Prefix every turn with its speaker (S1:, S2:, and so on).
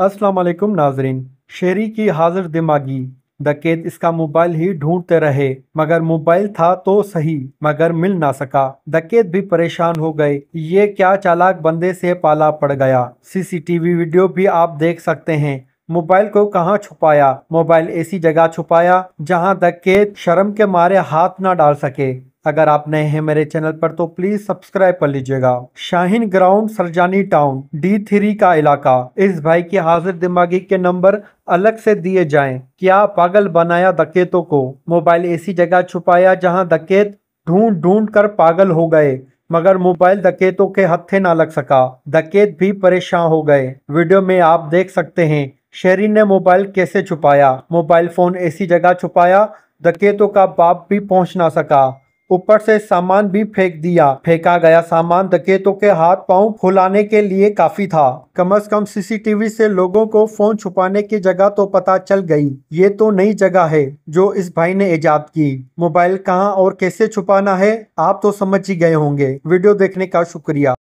S1: अस्सलाम वालेकुम नाजरीन। शेरी की हाजिर दिमागी। डकैत इसका मोबाइल ही ढूंढते रहे। मगर मोबाइल था तो सही, मगर मिल ना सका। डकैत भी परेशान हो गए। ये क्या चालाक बंदे से पाला पड़ गया। सीसीटीवी वीडियो भी आप देख सकते हैं। मोबाइल को कहाँ छुपाया? मोबाइल ऐसी जगह छुपाया जहाँ डकैत शर्म के मारे हाथ ना डाल सके। अगर आप नए हैं मेरे चैनल पर तो प्लीज़ सब्सक्राइब कर लीजिएगा। Shaheen ground, Surjani town D three का इलाका। इस भाई की हाजिर दिमागी के नंबर अलग से दिए जाएँ। क्या पागल बनाया दकेतों को? मोबाइल ऐसी जगह छुपाया जहाँ दकेत ढूंढ ढूंढ कर पागल हो गए, मगर मोबाइल दकेतों के हथे ना लग सका। दकेत भी परेशान हो गए। वीडियो में आप देख सकते हैं शहरी ने मोबाइल कैसे छुपाया? मोबाइल फ़ोन ऐसी जगह छुपाया, दकेतों का बाप भी पहुँच ना सका। ऊपर से सामान भी फेंक दिया। फेंका गया सामान दकेतों के हाथ पाँव फुलाने के लिए काफ़ी था। कम से कम सीसीटीवी से लोगों को फ़ोन छुपाने की जगह तो पता चल गई। ये तो नई जगह है जो इस भाई ने ईजाद की। मोबाइल कहाँ और कैसे छुपाना है, आप तो समझ ही गए होंगे। वीडियो देखने का शुक्रिया।